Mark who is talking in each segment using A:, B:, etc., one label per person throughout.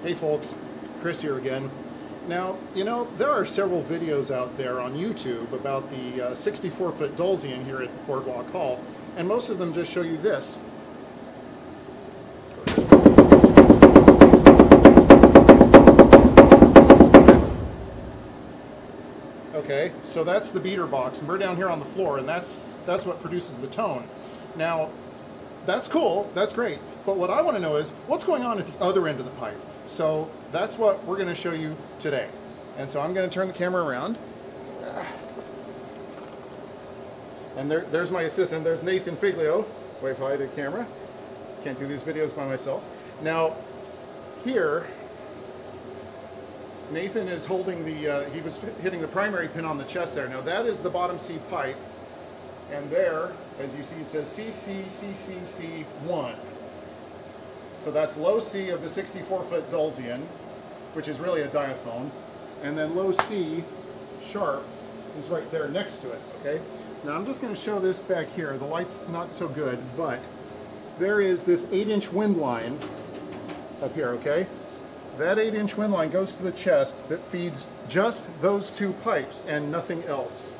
A: Hey folks, Chris here again. Now, you know, there are several videos out there on YouTube about the 64-foot uh, here at Boardwalk Hall, and most of them just show you this. Okay, so that's the beater box, and we're down here on the floor, and that's, that's what produces the tone. Now, that's cool, that's great, but what I want to know is, what's going on at the other end of the pipe? So that's what we're going to show you today. And so I'm going to turn the camera around. And there, there's my assistant, there's Nathan Figlio. Wave hi to the camera. Can't do these videos by myself. Now, here, Nathan is holding the, uh, he was hitting the primary pin on the chest there. Now that is the bottom C pipe. And there, as you see, it says CCCCC1. So that's low C of the 64-foot Dulcian, which is really a diaphone. And then low C sharp is right there next to it, okay? Now I'm just going to show this back here. The light's not so good, but there is this 8-inch wind line up here, okay? That 8-inch wind line goes to the chest that feeds just those two pipes and nothing else.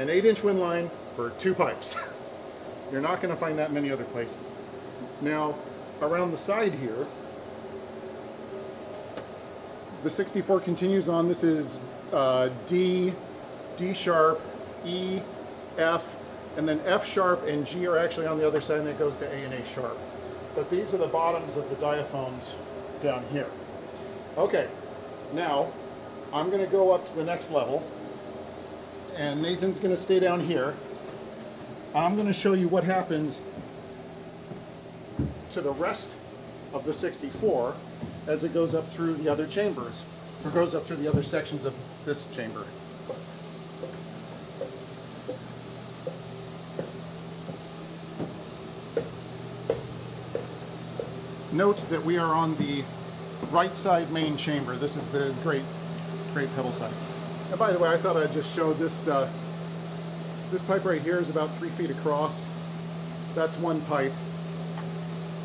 A: An 8-inch wind line for two pipes. You're not going to find that many other places. Now, around the side here, the 64 continues on. This is uh, D, D sharp, E, F, and then F sharp and G are actually on the other side and it goes to A and A sharp. But these are the bottoms of the diaphones down here. Okay, now I'm going to go up to the next level and Nathan's going to stay down here. I'm going to show you what happens to the rest of the 64 as it goes up through the other chambers, or goes up through the other sections of this chamber. Note that we are on the right side main chamber. This is the great, great pedal side. And by the way, I thought I'd just show this, uh, this pipe right here is about three feet across. That's one pipe.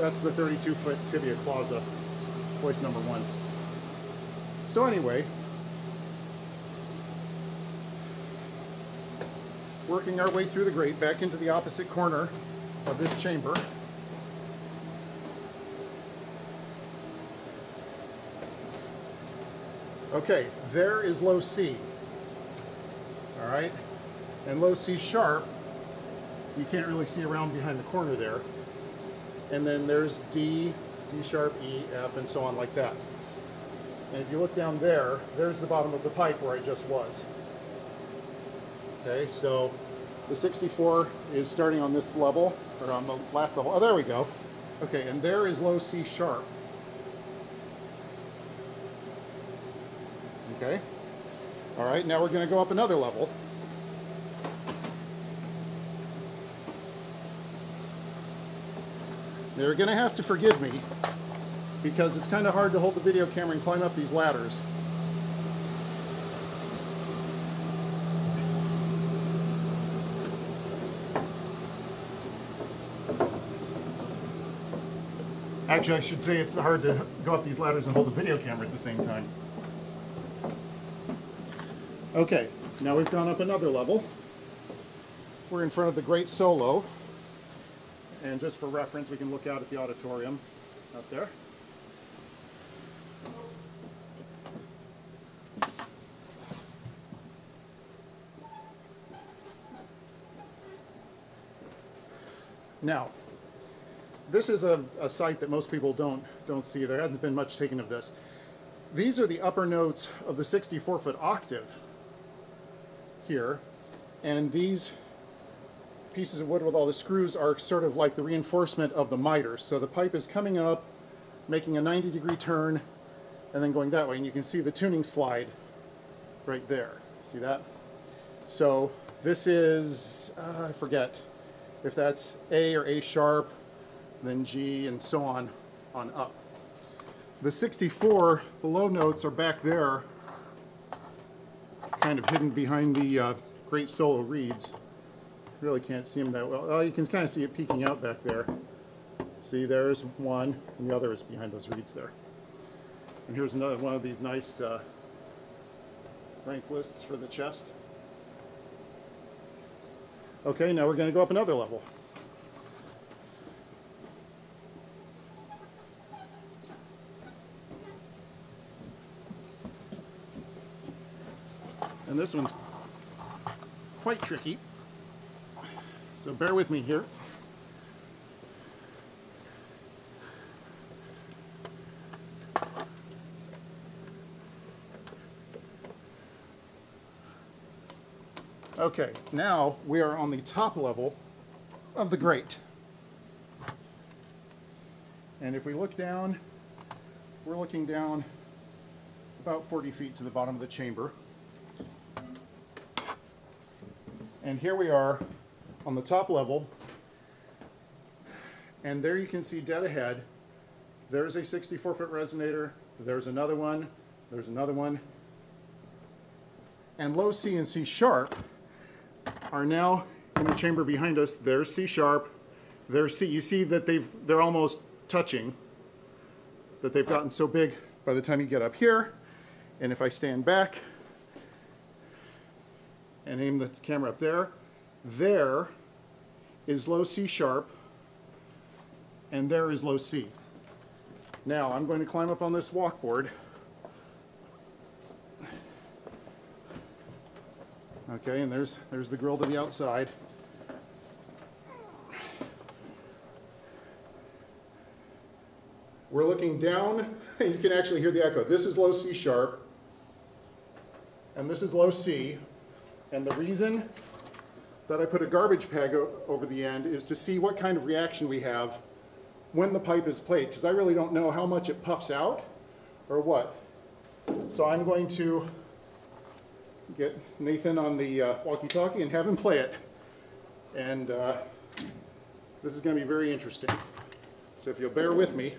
A: That's the 32 foot tibia clausa, voice number one. So anyway, working our way through the grate back into the opposite corner of this chamber. Okay, there is low C. All right, and low C sharp, you can't really see around behind the corner there and then there's D, D sharp, E, F, and so on like that. And if you look down there, there's the bottom of the pipe where I just was. Okay, so the 64 is starting on this level, or on the last level. Oh, there we go. Okay, and there is low C sharp. Okay. All right, now we're going to go up another level. They're going to have to forgive me because it's kind of hard to hold the video camera and climb up these ladders. Actually, I should say it's hard to go up these ladders and hold the video camera at the same time. Okay, now we've gone up another level. We're in front of the Great Solo. And just for reference, we can look out at the auditorium up there. Now, this is a, a site that most people don't, don't see. There hasn't been much taken of this. These are the upper notes of the 64-foot octave here, and these pieces of wood with all the screws are sort of like the reinforcement of the miter. So the pipe is coming up, making a 90 degree turn, and then going that way. And you can see the tuning slide right there. See that? So this is, uh, I forget if that's A or A sharp, then G, and so on, on up. The 64, the low notes are back there, kind of hidden behind the uh, Great Solo reeds really can't see them that well. Oh, you can kind of see it peeking out back there. See, there's one, and the other is behind those reeds there. And here's another one of these nice uh, rank lists for the chest. Okay, now we're going to go up another level. And this one's quite tricky. So bear with me here. Okay, now we are on the top level of the grate. And if we look down, we're looking down about 40 feet to the bottom of the chamber. And here we are on the top level. And there you can see dead ahead, there's a 64 foot resonator, there's another one, there's another one. And low C and C sharp are now in the chamber behind us. There's C sharp, there's C. You see that they've, they're almost touching, that they've gotten so big by the time you get up here. And if I stand back and aim the camera up there, there is low C sharp, and there is low C. Now I'm going to climb up on this walkboard. Okay, and there's there's the grill to the outside. We're looking down, and you can actually hear the echo. This is low C sharp, and this is low C. And the reason that I put a garbage bag over the end is to see what kind of reaction we have when the pipe is played, because I really don't know how much it puffs out or what. So I'm going to get Nathan on the uh, walkie-talkie and have him play it. And uh, this is going to be very interesting. So if you'll bear with me.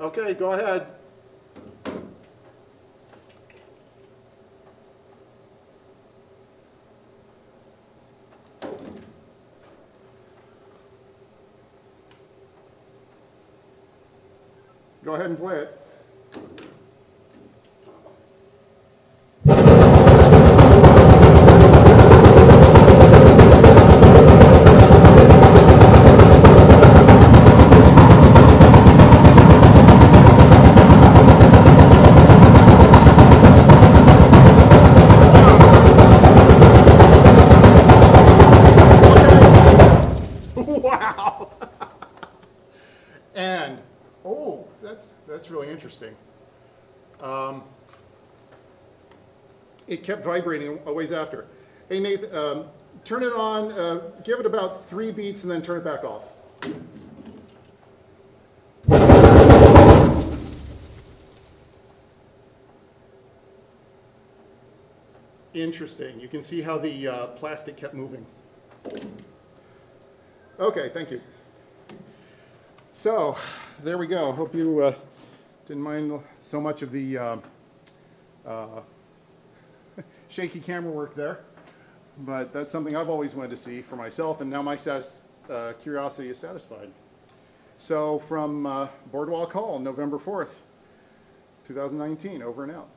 A: Okay, go ahead. Go ahead and play it. That's, that's really interesting. Um, it kept vibrating a ways after. Hey, Nathan, um, turn it on, uh, give it about three beats and then turn it back off. Interesting. You can see how the uh, plastic kept moving. Okay, thank you. So, there we go. Hope you uh, didn't mind so much of the uh, uh, shaky camera work there. But that's something I've always wanted to see for myself, and now my uh, curiosity is satisfied. So, from uh, Boardwalk Hall, November 4th, 2019, over and out.